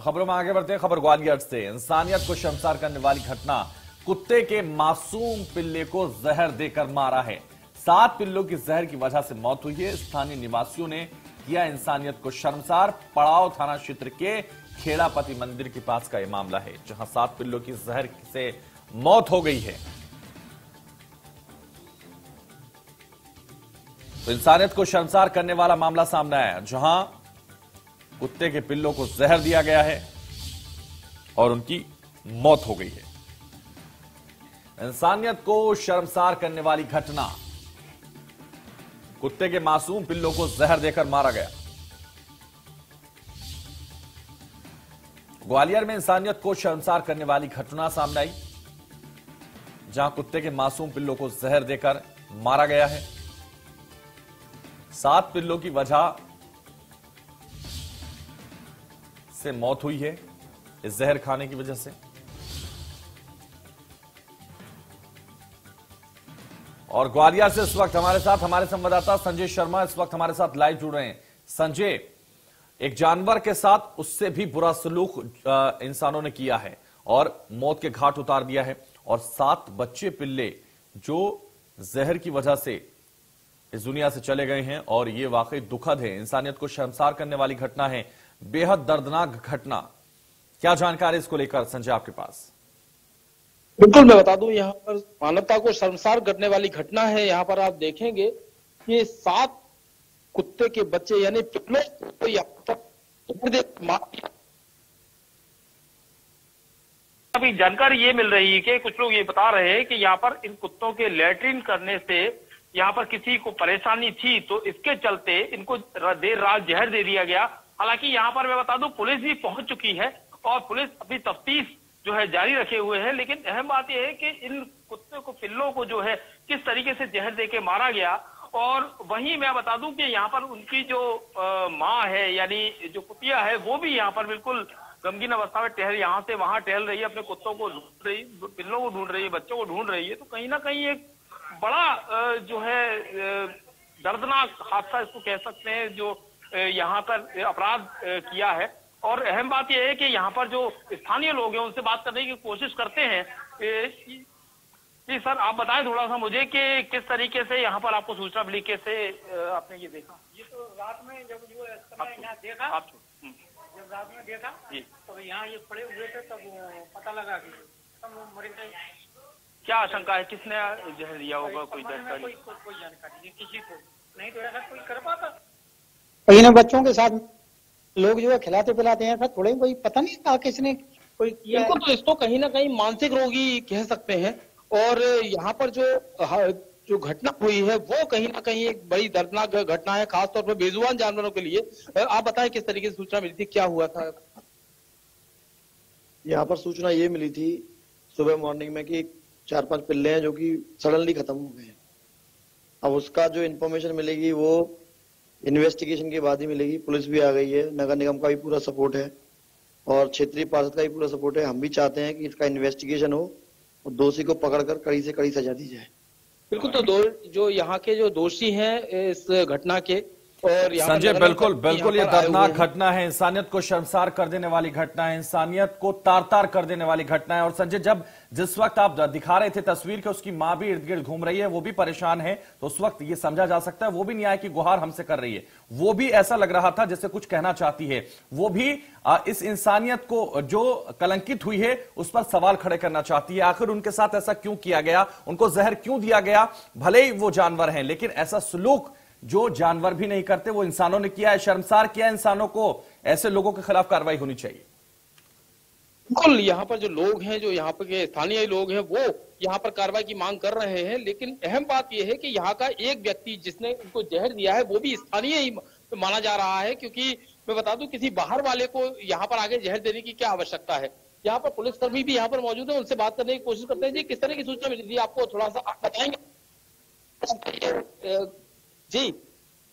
खबरों में आगे बढ़ते हैं, खबर ग्वालियर से। इंसानियत को शमसार करने वाली घटना, कुत्ते के मासूम पिल्ले को जहर देकर मारा है। सात पिल्लों की जहर की वजह से मौत हुई है। स्थानीय निवासियों ने किया इंसानियत को शर्मसार। पड़ाव थाना क्षेत्र के खेड़ापति मंदिर के पास का यह मामला है, जहाँ सात पिल्लों की जहर से मौत हो गई है। तो इंसानियत को शर्मसार करने वाला मामला सामने आया, जहाँ कुत्ते के पिल्लों को जहर दिया गया है और उनकी मौत हो गई है। इंसानियत को शर्मसार करने वाली घटना। कुत्ते के मासूम पिल्लों को जहर देकर मारा गया। ग्वालियर में इंसानियत को शर्मसार करने वाली घटना सामने आई, जहाँ कुत्ते के मासूम पिल्लों को जहर देकर मारा गया है। सात पिल्लों की वजह से मौत हुई है इस जहर खाने की वजह से। और ग्वालियर से इस वक्त हमारे साथ, हमारे संवाददाता संजय शर्मा इस वक्त हमारे साथ लाइव जुड़ रहे हैं। संजय, एक जानवर के साथ उससे भी बुरा सलूक इंसानों ने किया है और मौत के घाट उतार दिया है और सात बच्चे पिल्ले जो जहर की वजह से इस दुनिया से चले गए हैं और ये वाकई दुखद है। इंसानियत को शर्मसार करने वाली घटना है। बेहद दर्दनाक घटना। क्या जानकारी इसको लेकर संजय आपके पास? बिल्कुल मैं बता दूँ यहाँ पर मानवता को शर्मसार करने वाली घटना है। यहाँ पर आप देखेंगे कि सात कुत्ते के बच्चे यानी अभी जानकारी ये मिल रही है कि कुछ लोग ये बता रहे हैं कि यहाँ पर इन कुत्तों के लेटरिन करने से यहाँ पर किसी को परेशानी थी तो इसके चलते इनको देर रात जहर दे दिया गया। हालाँकि यहाँ पर मैं बता दूँ, पुलिस भी पहुँच चुकी है और पुलिस अपनी तफ्तीश जो है जारी रखे हुए है, लेकिन अहम बात यह है कि इन कुत्ते को, पिल्लों को जो है किस तरीके से जहर दे के मारा गया, और वहीं मैं बता दूँ कि यहाँ पर उनकी जो माँ है, यानी जो कुतिया है, वो भी यहाँ पर बिल्कुल गमगीन अवस्था में टहल, यहाँ से वहाँ टहल रही है, अपने कुत्तों को ढूंढ रही, पिल्लों को ढूंढ रही है, बच्चों को ढूंढ रही है तो कहीं ना कहीं एक बड़ा जो है दर्दनाक हादसा इसको कह सकते हैं, जो यहाँ पर अपराध किया है। और अहम बात यह है कि यहाँ पर जो स्थानीय लोग हैं उनसे बात करने की कोशिश करते हैं। जी सर आप बताएँ थोड़ा सा मुझे कि किस तरीके से यहाँ पर आपको सूचना मिली कैसे आपने ये देखा? ये तो रात में जब जो यहाँ देखा आप हम्म। जब रात में देखा तो यहाँ ये पड़े हुए थे तब पता लगा कि सब मरे थे। क्या आशंका है? किसने जहर दिया होगा? कोई जानकारी? कोई, कोई जानकारी किसी को नहीं तो ऐसा कोई कर पाता। कहीं बच्चों के साथ लोग जो है खिलाते पिलाते हैं थोड़े कोई पता नहीं था किसने कोई किया। इनको तो इसको कहीं ना कहीं मानसिक रोगी कह सकते हैं। और यहाँ पर जो जो घटना हुई है वो कहीं ना कहीं एक बड़ी दर्दनाक घटना है खासतौर पर बेजुबान जानवरों के लिए। आप बताएँ किस तरीके से सूचना मिली थी क्या हुआ था? यहाँ पर सूचना ये मिली थी सुबह मॉर्निंग में कि चार पाँच पिल्ले हैं जो कि सडनली खत्म हो गए अब उसका जो इन्फॉर्मेशन मिलेगी वो इन्वेस्टिगेशन के बाद ही मिलेगी। पुलिस भी आ गई है। नगर निगम का भी पूरा सपोर्ट है और क्षेत्रीय पार्षद का भी पूरा सपोर्ट है। हम भी चाहते हैं कि इसका इन्वेस्टिगेशन हो और दोषी को पकड़कर कड़ी से कड़ी सजा दी जाए। बिल्कुल तो दो जो यहाँ के जो दोषी हैं इस घटना के और संजय बिल्कुल बिल्कुल ये दर्दनाक घटना है। इंसानियत को शर्मसार कर देने वाली घटना है। इंसानियत को तार तार कर देने वाली घटना है। और संजय जब जिस वक्त आप दिखा रहे थे तस्वीर के, उसकी माँ भी इर्द गिर्द घूम रही है, वो भी परेशान है तो उस वक्त ये समझा जा सकता है, वो भी न्याय की गुहार हमसे कर रही है। वो भी ऐसा लग रहा था जैसे कुछ कहना चाहती है। वो भी इस इंसानियत को, जो कलंकित हुई है, उस पर सवाल खड़े करना चाहती है। आखिर उनके साथ ऐसा क्यों किया गया? उनको जहर क्यों दिया गया? भले ही वो जानवर हैं, लेकिन ऐसा सुलूक जो जानवर भी नहीं करते, वो इंसानों ने किया है, शर्मसार किया इंसानों को। ऐसे लोगों के खिलाफ कार्रवाई होनी चाहिए। बिल्कुल यहाँ पर जो लोग हैं जो यहाँ पर के स्थानीय लोग हैं वो यहाँ पर कार्रवाई की मांग कर रहे हैं। लेकिन अहम बात यह है कि यहाँ का एक व्यक्ति जिसने उनको जहर दिया है वो भी स्थानीय ही माना जा रहा है क्योंकि मैं बता दूँ किसी बाहर वाले को यहाँ पर आगे जहर देने की क्या आवश्यकता है? यहाँ पर पुलिसकर्मी भी यहाँ पर मौजूद है उनसे बात करने की कोशिश करते हैं। जी किस तरह की सूचना मिली थी आपको? थोड़ा सा बताएँगे। जी।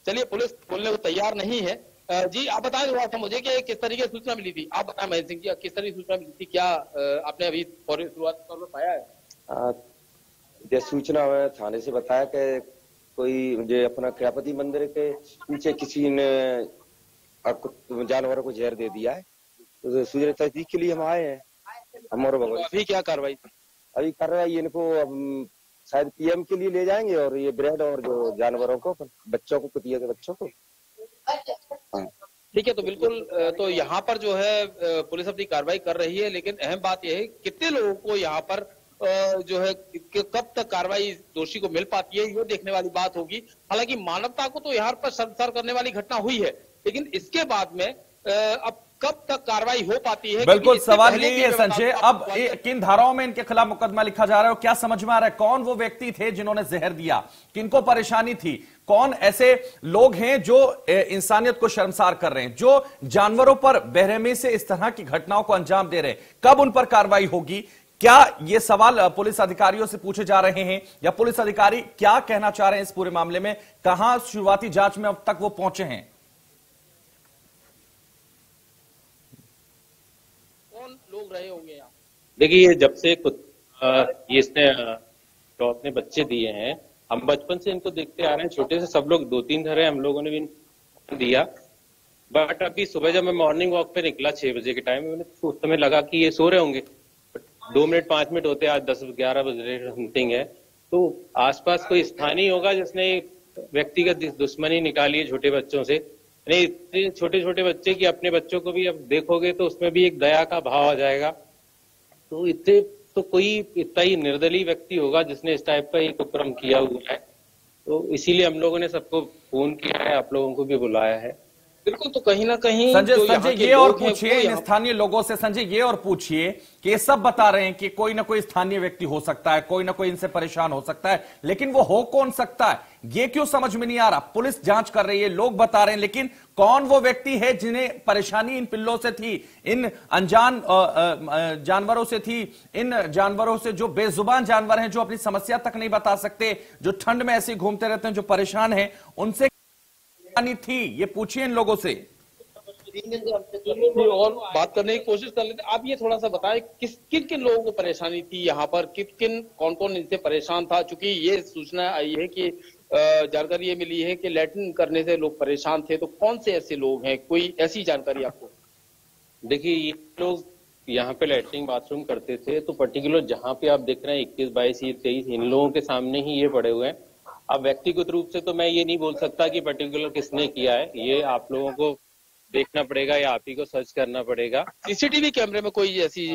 चलिए पुलिस बोलने को तैयार नहीं है। जी आप बताएँ थोड़ा सा मुझे कि किस तरीके से सूचना मिली थी? आप बताएँ महेंद्र सिंह जी किस तरह की सूचना मिली थी? क्या आपने अभी शुरुआत तौर पर पाया है? जो सूचना है थाने से बताया कि कोई जो अपना क्रियापति मंदिर के पीछे किसी ने जानवरों को जहर दे दिया है। तो सूचना तस्दीक के लिए हम आए हैं। हम और भगवान अभी क्या कार्रवाई अभी कर रहे हैं इनको हम शायद पीएम के लिए ले जाएँगे और ये ब्रेड और जो जानवरों को बच्चों को कुतिया के बच्चों को। ठीक है तो बिल्कुल तो यहाँ पर जो है पुलिस अपनी कार्रवाई कर रही है, लेकिन अहम बात यह है, कितने लोगों को यहाँ पर जो है कब तक कार्रवाई दोषी को मिल पाती है, ये देखने वाली बात होगी। हालाँकि मानवता को तो यहाँ पर शर्मसार करने वाली घटना हुई है, लेकिन इसके बाद में अब कब तक कार्रवाई हो पाती है? बिल्कुल सवाल यही है संजय अब किन धाराओं में इनके खिलाफ मुकदमा लिखा जा रहा है और क्या समझ में आ रहा है? कौन वो व्यक्ति थे जिन्होंने जहर दिया? किनको परेशानी थी? कौन ऐसे लोग हैं जो इंसानियत को शर्मसार कर रहे हैं जो जानवरों पर बेरहमी से इस तरह की घटनाओं को अंजाम दे रहे हैं? कब उन पर कार्रवाई होगी? क्या ये सवाल पुलिस अधिकारियों से पूछे जा रहे हैं? या पुलिस अधिकारी क्या कहना चाह रहे हैं इस पूरे मामले में? कहाँ शुरुआती जाँच में अब तक वो पहुँचे हैं? कौन रहे होंगे यहाँ देखिए, ये जब से कुछ ये इसने तो अपने बच्चे दिए हैं, हम बचपन से इनको देखते आ रहे हैं, छोटे से सब लोग दो तीन है, हम लोगों ने भी दिया। बट अभी सुबह जब मैं मॉर्निंग वॉक पे निकला छह बजे के टाइम में उस समय लगा कि ये सो रहे होंगे। दो मिनट, पाँच मिनट होते आज दस, ग्यारह बजे समथिंग है तो आसपास कोई स्थानीय होगा जिसने व्यक्तिगत दुश्मनी निकाली है छोटे बच्चों से नहीं इतने छोटे छोटे बच्चे की अपने बच्चों को भी अब देखोगे तो उसमें भी एक दया का भाव आ जाएगा। तो इतने तो कोई इतना ही निर्दलीय व्यक्ति होगा जिसने इस टाइप का एक उपक्रम किया हुआ है। तो इसीलिए हम लोगों ने सबको फ़ोन किया है आप लोगों को भी बुलाया है। बिल्कुल तो कहीं ना कहीं संजय संजय ये और पूछिए इन स्थानीय लोगों से संजय ये और पूछिए कि ये सब बता रहे हैं कि कोई ना कोई स्थानीय व्यक्ति हो सकता है कोई ना कोई इनसे परेशान हो सकता है लेकिन वो हो कौन सकता है? ये क्यों समझ में नहीं आ रहा? पुलिस जाँच कर रही है, लोग बता रहे हैं, लेकिन कौन वो व्यक्ति है जिन्हें परेशानी इन पिल्लों से थी, इन अनजान जानवरों से थी, इन जानवरों से जो बेजुबान जानवर हैं जो अपनी समस्या तक नहीं बता सकते, जो ठंड में ऐसे घूमते रहते हैं, जो परेशान हैं, उनसे थी? ये पूछिए इन लोगों से। और बात करने की कोशिश कर लेते आप ये थोड़ा सा बताएँ, किस किन किन लोगों को परेशानी थी यहाँ पर? किन किन कौन कौन इनसे परेशान था? क्योंकि ये सूचना आई है कि जानकारी ये मिली है कि लैट्रिन करने से लोग परेशान थे तो कौन से ऐसे लोग हैं? कोई ऐसी जानकारी आपको? देखिए ये लोग यहाँ पे लैट्रिन बाथरूम करते थे तो पर्टिकुलर जहाँ पे आप देख रहे हैं इक्कीस बाईस ये तेईस इन लोगों के सामने ही ये पड़े हुए हैं। अब व्यक्तिगत रूप से तो मैं ये नहीं बोल सकता कि पर्टिकुलर किसने किया है ये आप लोगों को देखना पड़ेगा या आप ही को सर्च करना पड़ेगा। सीसीटीवी कैमरे में कोई ऐसी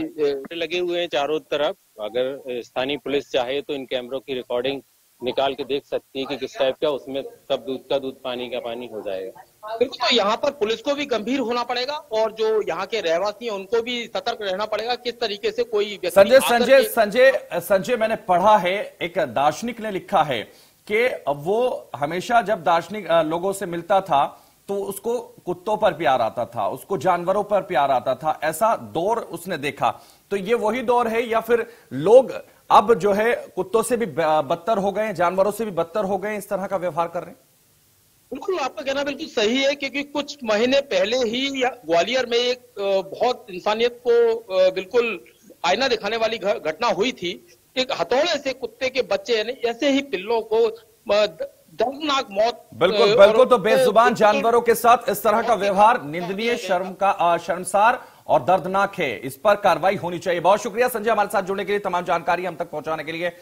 लगे हुए हैं चारों तरफ़ अगर स्थानीय पुलिस चाहे तो इन कैमरों की रिकॉर्डिंग निकाल के देख सकती है कि किस टाइप का उसमें सब दूध का दूध पानी का पानी हो जाएगा। बिल्कुल तो यहाँ पर पुलिस को भी गंभीर होना पड़ेगा और जो यहाँ के रहवासी हैं उनको भी सतर्क रहना पड़ेगा किस तरीके से कोई संजय संजय संजय संजय मैंने पढ़ा है एक दार्शनिक ने लिखा है कि वो हमेशा जब दार्शनिक लोगों से मिलता था तो उसको कुत्तों पर प्यार आता था उसको जानवरों पर प्यार आता था ऐसा दौर उसने देखा। तो ये वही दौर है या फिर लोग अब जो है कुत्तों से भी बदतर हो गए जानवरों से भी बदतर हो गए इस तरह का व्यवहार कर रहे हैं? बिल्कुल आपका कहना बिल्कुल सही है क्योंकि कुछ महीने पहले ही ग्वालियर में एक बहुत इंसानियत को बिल्कुल आईना दिखाने वाली घटना हुई थी। एक हथौड़े से कुत्ते के बच्चे ऐसे ही पिल्लों को दर्दनाक मौत बिल्कुल बिल्कुल तो बेजुबान जानवरों के साथ इस तरह का व्यवहार निंदनीय शर्म का शर्मसार और दर्दनाक है। इस पर कार्रवाई होनी चाहिए। बहुत शुक्रिया संजय, हमारे साथ जुड़ने के लिए। तमाम जानकारी हम तक पहुँचाने के लिए।